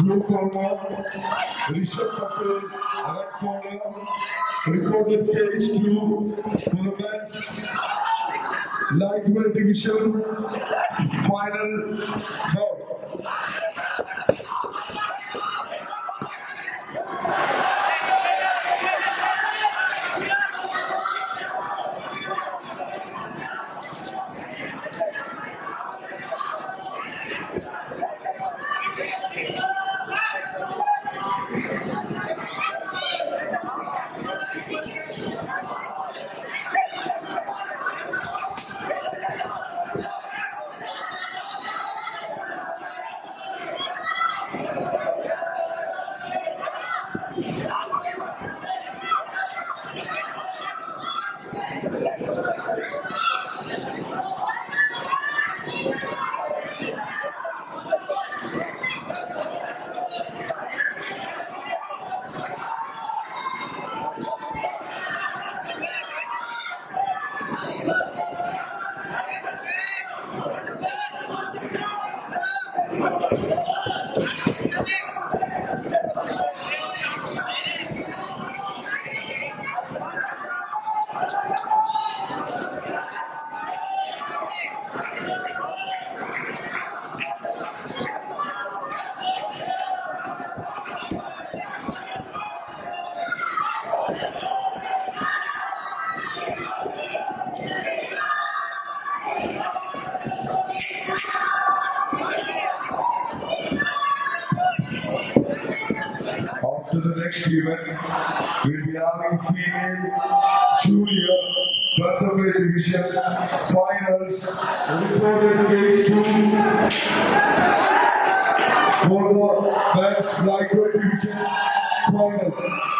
Blue corner. Rishabh Patel, red corner. Reported cage two for the men's lightweight After the next event, we'll be having female junior featherweight division finals. Reported cage two for the men's lightweight division finals.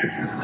Gracias.